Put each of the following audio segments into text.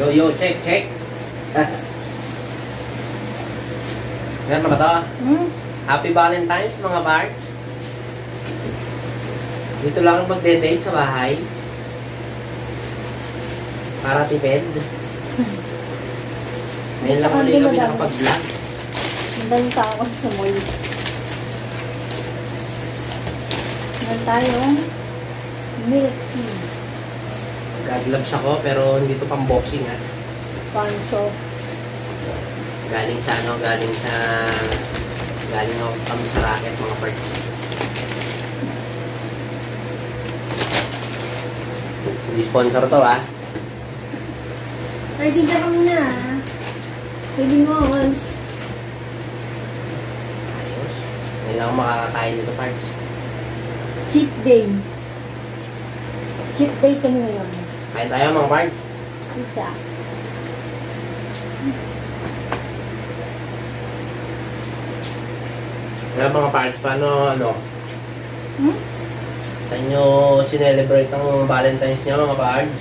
Yo, yo, check, check. Meron na ba to? Hmm? Happy Valentine's mga Barts. Dito lang magde-date sa bahay. Para tipid. Ngayon lang ulit kami nakapag-vlog. Tao kasi sa mall. Meron tayong milk tea. Gaglabs ako pero hindi to pang boxing ha. Panso. Galing sa ano, galing sa galing ako kami sa racket mga parts. Hindi sponsor to ha. Ay, di ka muna. Pwede mo, once. Ayos. Ngayon lang ako makakakain dito parts. Cheat day. Cheat day kami ngayon. Kain tayo mga parts. Pizza. Kaya mga parts, paano ano, Hmm? sa inyo sinelebrate ang Valentine's niyo mga parts?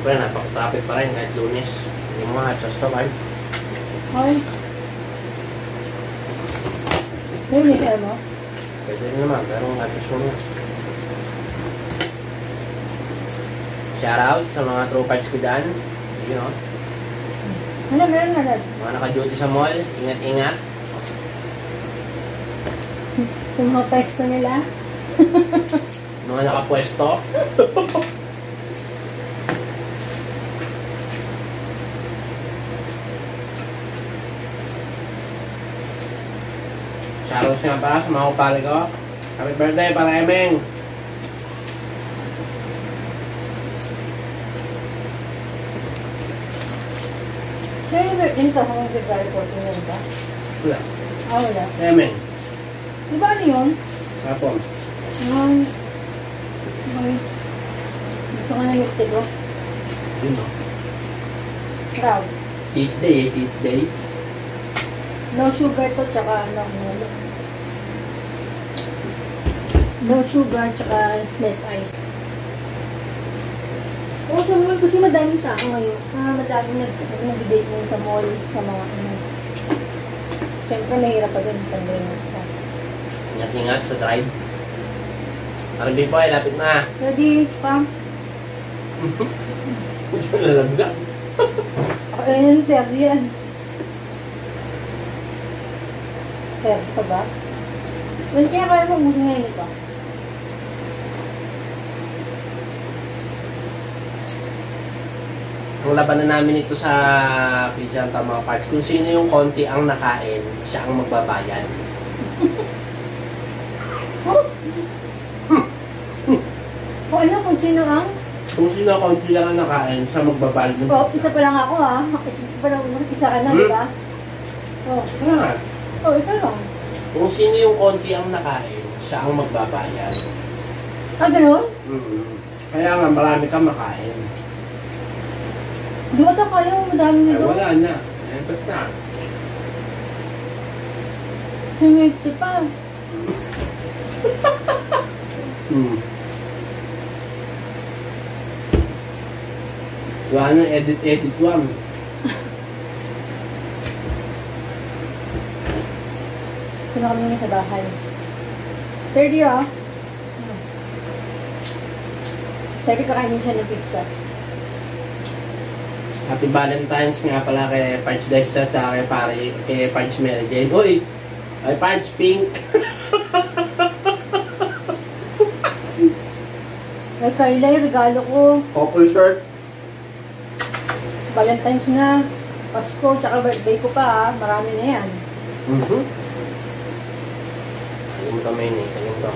Siyempre, napaka-traffic pa rin kahit lunes. Hindi mo just to, parts. Ay. May may ano? Pwede rin naman, pero ngatos mo nga. Shoutout sa mga true parts ko dyan. You know, Ano, meron na lang. mga naka-duty sa mall, ingat-ingat. Yung mga pesto nila. Mga nakapwesto. Nga pa sa mga kupali ko. Happy birthday para Emeng. Sir, yung ito, kung February 14 yun ba? Wala. Ah, wala. Emeng. Di ba ano yun? Hapon. May... Gusto ko na lipstick ko. Yun o. Proud. Cheat day eh, cheat day. No sugar to, tsaka ano, ano. No sugar, tsaka less ice. Oo, sa mall kasi madaming tao ngayon. Ah, madaming nag nag-date mo sa mall, sa mga ano. Siyempre, mahirap pa din pandemic. Ingat-ingat sa drive. Arbi po lapit na. Ready, pam? Medyo lalagda. Ako yun, terry yan. Terry pa ba? Well, kaya kaya mo buti ngayon ito. Ang labanan namin ito sa Pizza Hut mga parts. Kung sino yung konti ang nakain, siya ang magbabayad. Oh! O ano kung sino ang? Kung sino ang konti lang ang nakain, siya magbabayad. Oh, isa pa lang ako ah. Isa pa lang, isa ka na, di ba? Oh, nga, oh, isa lang. kung sino yung konti ang nakain, siya ang magbabayad. Ah, ganun? mm Kaya nga, marami kang makain. Di ba ito kaya mo madami Ay, nito? wala na. Eh, basta. Singilti pa. Hmm. Wala nang edit-edit lang. Na kami ngayon sa bahay. 30 ah. Sabi kakainin siya ng pizza. Happy Valentine's nga pala kay Parch Dexter at kay, pare, kay Parch Mary Jane. Uy! Ay, Parch Pink! Ay, Kayla, yung regalo ko. Couple shirt. Valentine's na. Pasko, tsaka birthday ko pa ah. Marami na yan. Mhm. Ayun mo to mayonnaise. Ayun to.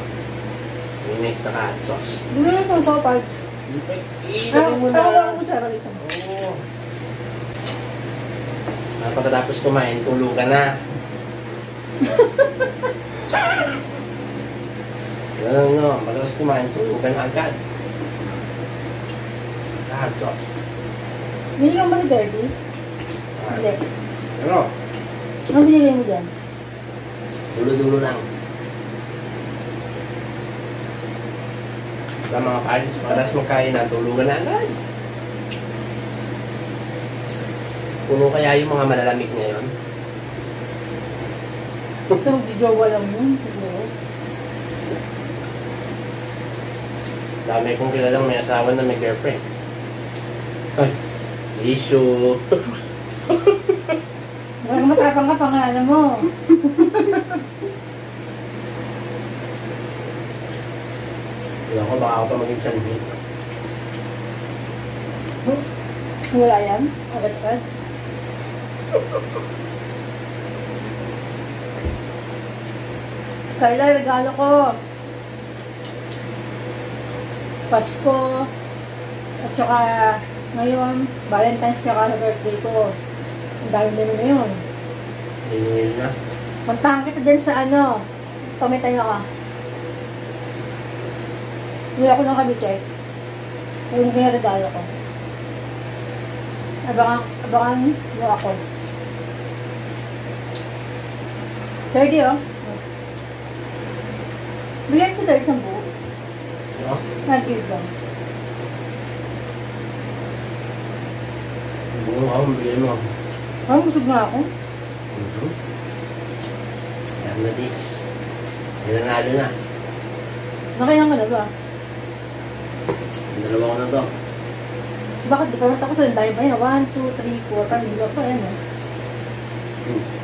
Mayonnaise na hot sauce. Hindi na ito sa parts. Ilagay mo na. Tawa ko sa dito. Oo. Ah, Pagkatapos kumain, tulog ka na. Ganun no, pagkatapos kumain, tulog ka na agad. Ah, Diyos. Binigyan mo ni Dirty? Ah, Hindi. Ano? Ano binigay mo dyan? Dulo-dulo lang. Sa mga parents, malas magkain na, tulugan na agad. Puno kaya yung mga malalamig ngayon. Ito, magjijowa lang yun. Dami kong kilalang may asawa na may girlfriend. Ay, issue. Huwag matapang ka pangalan mo. Ewan ko, baka ako pa maging sanhi. Wala yan. Agad-agad. Kayla, regalo ko. Pasko. At saka ngayon, Valentine's saka sa birthday ko. Ang dami din na yun. Hiningin na. Puntahan kita din sa ano. Tapos pamitay ako. Hindi ako ng kami check. Yung regalo ko. Abangan, abangan mo ako. 30 oh. Bigyan sa 30 sa buo. No? Nag-give lang. Buong ako, mabigyan mo. Parang busog nga ako. Mhm. Ayan na this. Nanalo na. Nakailan ka na ba? Dalawa ko na to. Bakit di pa rin ako sa dahil ba yun? 1, 2, 3, 4, parang hindi pa yan eh. Hmm.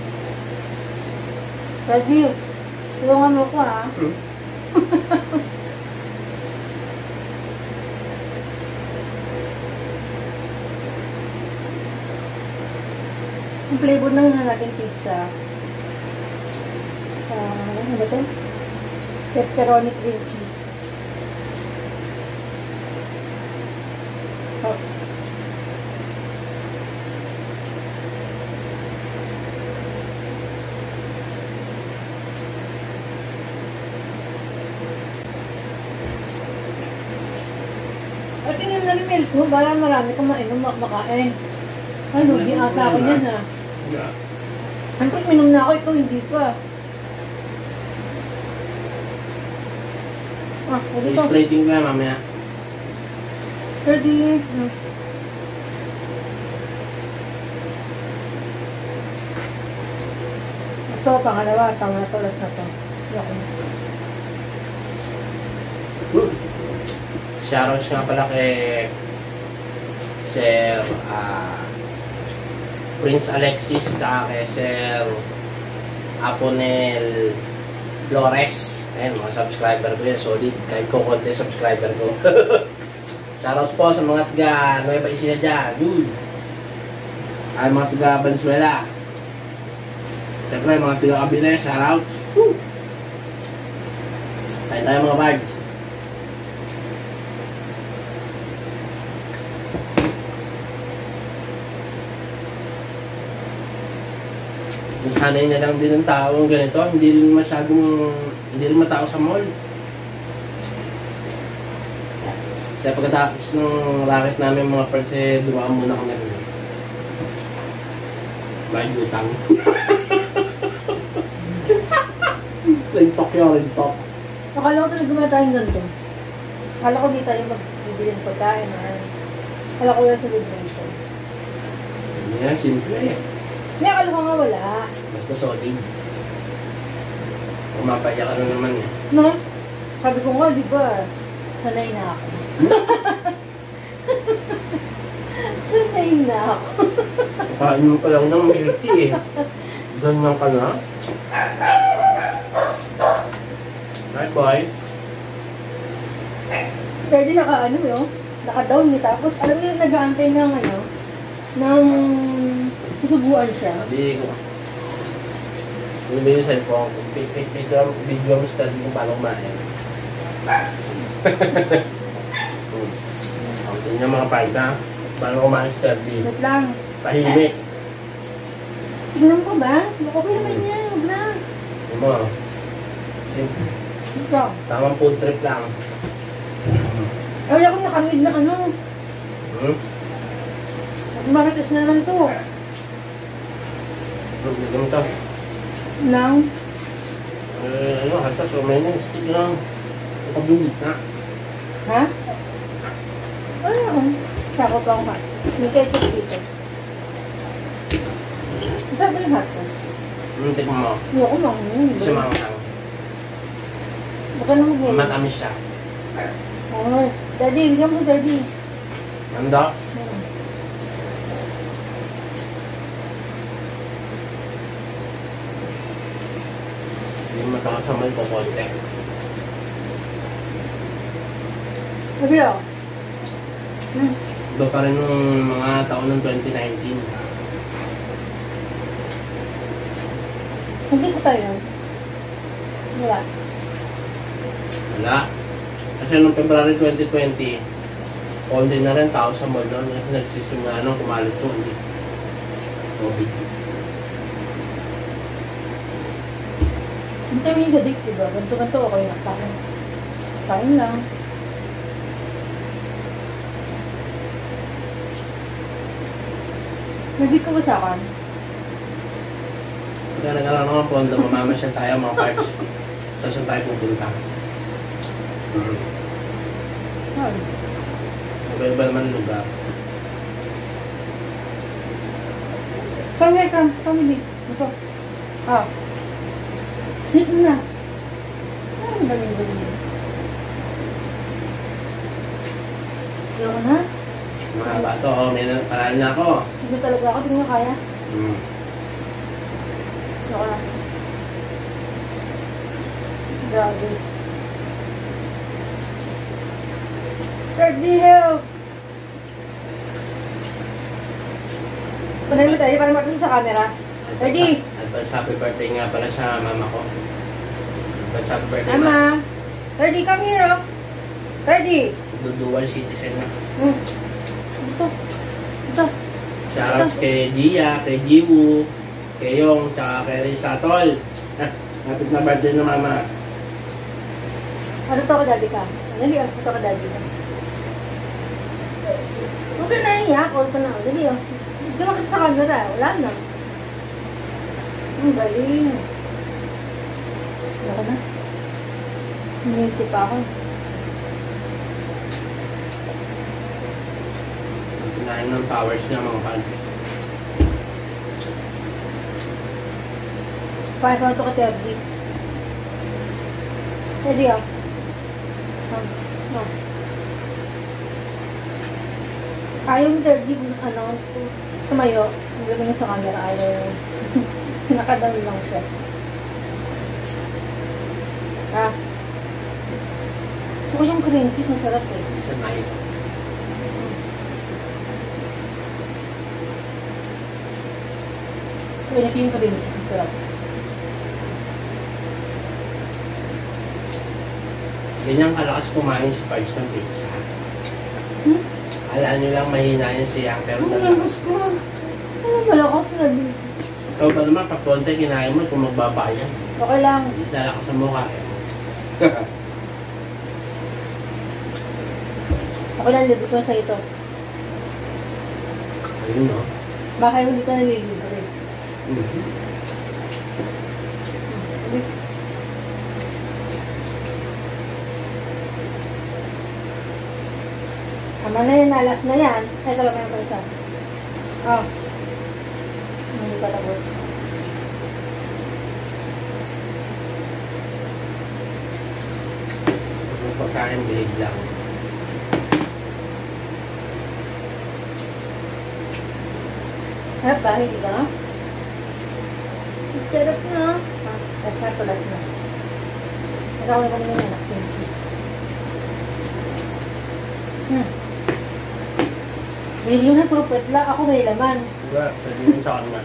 Ready? Tulungan mo ko ah. Hmm. Yung flavor na natin pizza. Ah, ano ba ito? Pepperoni cream cheese. Oh. At tingnan na rin milk mo, para marami kang mainom mak- makain. Ay, lugi ata ako yan ah. Yeah. Ano minom na ako, ikaw hindi pa. Ah, pwede to. I-straighting ko yan mamaya. 30. Hmm. Ito, pangalawa. Tama na to, last na to. Yoko. Shoutouts nga pala kay Sir ah, Prince Alexis ka kay Sir Aponel Flores. Ayun, mga subscriber ko yan. Solid. Kahit ko konti subscriber ko. Shoutouts po sa mga taga Nueva Ecija dyan. Yun. Ay, mga taga Venezuela. Siyempre, mga taga Kabila, shoutouts. Woo! Tayo tayo mga bards. Sanay na lang din ng tao ng ganito. Hindi rin masyadong, hindi rin matao sa mall. Kaya pagkatapos ng racket namin mga parts, eh, dumaan muna kami rin. May utang. Rintok yun, rintok. Akala ko talaga gumawa tayong ganito. Akala ko di tayo magbibili ng pagkain akala ko wala celebration. Hindi yan, simple eh. Hindi, akala ko nga wala. Basta solid. Pumapaya ka na naman eh. No? Sabi ko nga, di ba, sanay na ako. sanay na ako. Kain mo pa lang ng milk tea eh. Ganyan ka na. Right boy? Di naka ano yun, naka-down niya. Tapos alam mo yung nag-aantay ng ano, ng susubuan siya. Sabi ko. Ano ba yung cellphone pick, video, mo study kung paano kumain. Ang tingin mga parts ha. Paano kumain study? Wait lang. Tahimik. Tingnan ko ba? Okay naman yan. Huwag na. Ano mo? Ito. Tamang food trip lang. Ay, ako nakamid na ano. Hmm? Marites na naman to. Hmm, Ganun to. Nang Eh, ano, hatas o may stick lang. Nakabugit na. Ha? Ano? Sakot lang ha. May ketchup dito. Saan ba yung hot sauce? Hmm, tignan mo. Ako manghihing. Kasi manghang. Baka naman ngayon. Matamis siya. Oh, daddy, bigyan mo daddy. Nanda? Hmm. Matakamay ko konti. Sabi oh. Hmm. Iba pa rin nung mga taon ng 2019. Hindi ko nun. Wala. Wala. Kasi nung February 2020, konti na rin tao sa mall noon kasi nagsisimula nung kumalit to. Hindi. COVID. Hindi mo yung gadik, diba? Ganto-ganto okay na. Kain. Kain lang. Nagdik ka ba sa akin? Kaya nagkaroon naman pondo, mamamasyal tayo mga parts. So, saan tayo pupunta? Hmm. Ay. Iba-iba naman ang lugar. Come here, come. Come with me. Ito. Ah. Sit na. Ang galing-galing. Ayaw ko na. Mga bato, oh, may panalo na ako. Hindi talaga ako. Hindi mo kaya. Hmm. Ayaw ko na. Grabe. Ferdy, help! Panay mo tayo para makita sa camera. Ready? Advance happy birthday nga pala sa mama ko. Advance happy birthday, ma. Ama. Ferdy, come here, oh. Ferdy. Dual citizen na. Hmm. Ito. Ito. Shoutouts kay Gia, kay Jiwoo, kay Yong, tsaka kay Risa Tol. Ah, Lapit na birthday ng mama. Ano to ka, daddy ka? Dali, ah. Ito ka, daddy ka. Huwag ka na iyak. Huwag ka na. Dali, oh. Hindi mo kita sa camera. Wala na. Ang galing. Wala na. Hindi pa ako. Kinain ng powers niya mga kan. Paano ko ito ka, Terdy? Terdy, oh. Oh. Oh. Ayaw mo, Terdy, ano, tumayo. Ang galing sa camera. Ayaw yun. Nakadami lang siya. Ah. Ko yung cream cheese, masarap eh. Isa na yun. Kaya yung cream cheese, masarap. Ganyan kalakas kumain si Pards ng pizza. Hmm? Alaan nyo lang mahina yan si Yang pero yung gusto ko? Ano malakas na din? Ikaw ba naman, pag konti kinain mo kung magbabayan. Okay lang. Hindi dala ka sa mukha. Okay lang, libre ko sa ito. Ayun no. Baka hindi ka nalilibre. Mhm. Tama na yan, nalas na yan. Ay, talaga yung pa isa. Oh. Hindi pa tapos. Yung pagkain bihig lang. Harap ba? Hindi ka na? Sarap na. Ah, last na to, last na. Nakaw na kami ng anak. Hmm. Hindi na puro pwetla. Ako may laman. Diba? Pwede yun sa kanya.